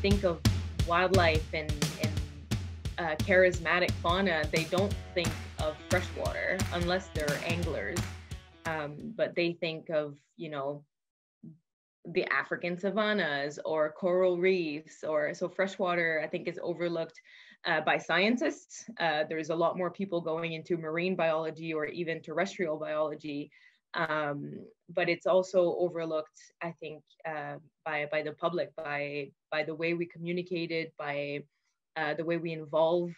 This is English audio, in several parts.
think of wildlife and, and uh, charismatic fauna, they don't think of freshwater unless they're anglers. Um, but they think of, you know, the African savannas or coral reefs or so freshwater I think is overlooked uh, by scientists. Uh, there's a lot more people going into marine biology or even terrestrial biology, um, but it's also overlooked, I think, uh, by by the public, by by the way we communicated, by uh, the way we involve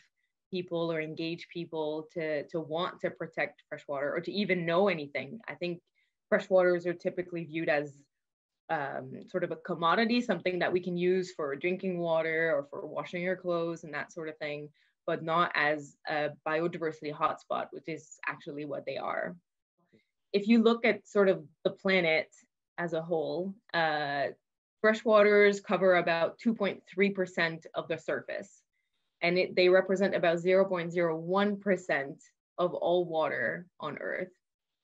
people or engage people to to want to protect freshwater or to even know anything. I think freshwaters are typically viewed as um, sort of a commodity, something that we can use for drinking water or for washing our clothes and that sort of thing, but not as a biodiversity hotspot, which is actually what they are. If you look at sort of the planet as a whole, uh, freshwaters cover about 2.3% of the surface, and it, they represent about 0.01% of all water on Earth.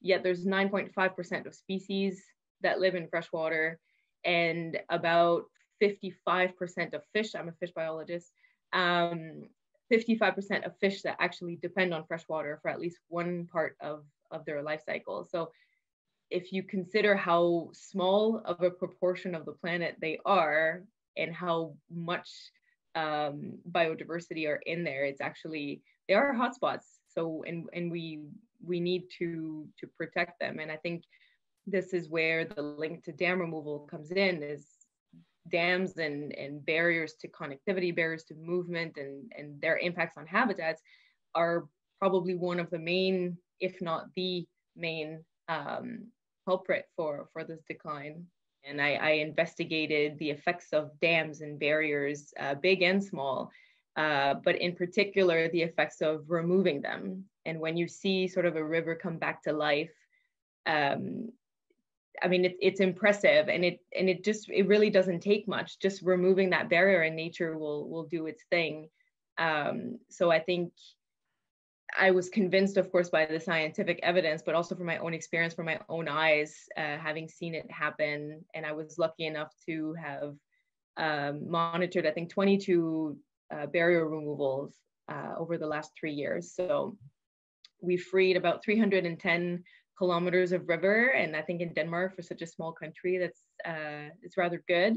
Yet there's 9.5% of species that live in freshwater and about 55% of fish, I'm a fish biologist, um, 55% of fish that actually depend on freshwater for at least one part of, of their life cycle. So if you consider how small of a proportion of the planet they are and how much um, biodiversity are in there, it's actually, they are hotspots. So, and, and we, we need to, to protect them. And I think this is where the link to dam removal comes in is dams and, and barriers to connectivity, barriers to movement and, and their impacts on habitats are probably one of the main, if not the main um, culprit for, for this decline. And I, I, investigated the effects of dams and barriers, uh, big and small, uh, but in particular, the effects of removing them. And when you see sort of a river come back to life, um, I mean, it, it's impressive, and it and it just it really doesn't take much. Just removing that barrier, and nature will will do its thing. Um, so I think I was convinced, of course, by the scientific evidence, but also from my own experience, from my own eyes, uh, having seen it happen. And I was lucky enough to have um, monitored, I think, 22 uh, barrier removals uh, over the last three years. So we freed about 310 kilometers of river. And I think in Denmark, for such a small country, that's uh, it's rather good.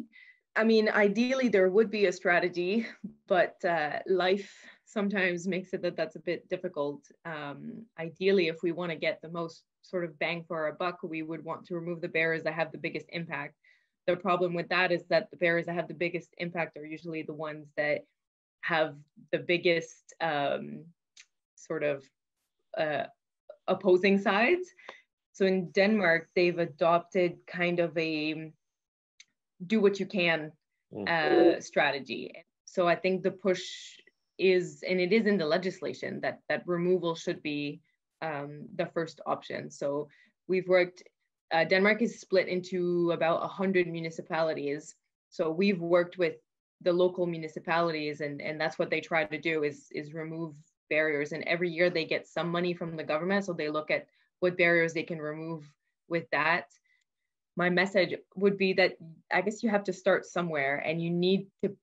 I mean, ideally there would be a strategy, but uh, life sometimes makes it that that's a bit difficult. Um, ideally, if we want to get the most sort of bang for our buck, we would want to remove the barriers that have the biggest impact. The problem with that is that the barriers that have the biggest impact are usually the ones that have the biggest um, sort of uh, opposing sides. So in Denmark, they've adopted kind of a do what you can mm. uh, strategy. So I think the push is, and it is in the legislation that that removal should be um, the first option. So we've worked. Uh, Denmark is split into about 100 municipalities. So we've worked with the local municipalities, and and that's what they try to do is is remove barriers and every year they get some money from the government so they look at what barriers they can remove with that my message would be that i guess you have to start somewhere and you need to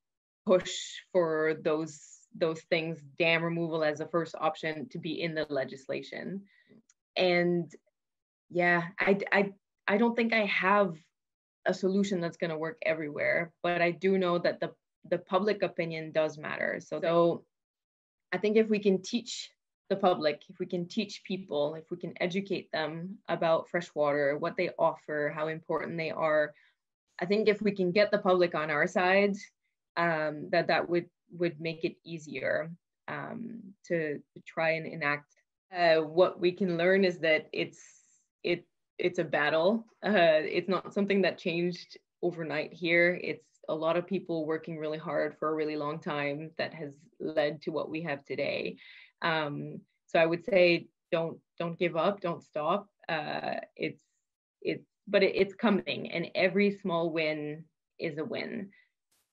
push for those those things dam removal as a first option to be in the legislation. And yeah i i, I don't think i have a solution that's going to work everywhere but i do know that the the public opinion does matter. So, so I think if we can teach the public, if we can teach people, if we can educate them about freshwater, what they offer, how important they are, I think if we can get the public on our side, um, that that would would make it easier um, to, to try and enact. Uh, what we can learn is that it's it it's a battle. Uh, it's not something that changed overnight here. It's a lot of people working really hard for a really long time that has led to what we have today. Um, so I would say don't don't give up, don't stop. Uh, it's it's but it, it's coming, and every small win is a win.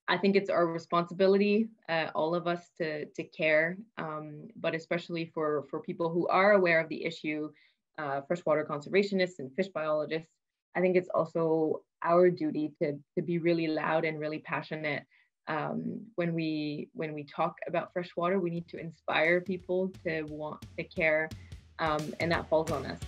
I think it's our responsibility, uh, all of us, to to care, um, but especially for for people who are aware of the issue, uh, freshwater conservationists and fish biologists. I think it's also our duty to, to be really loud and really passionate um, when we when we talk about fresh water, we need to inspire people to want to care, um, and that falls on us.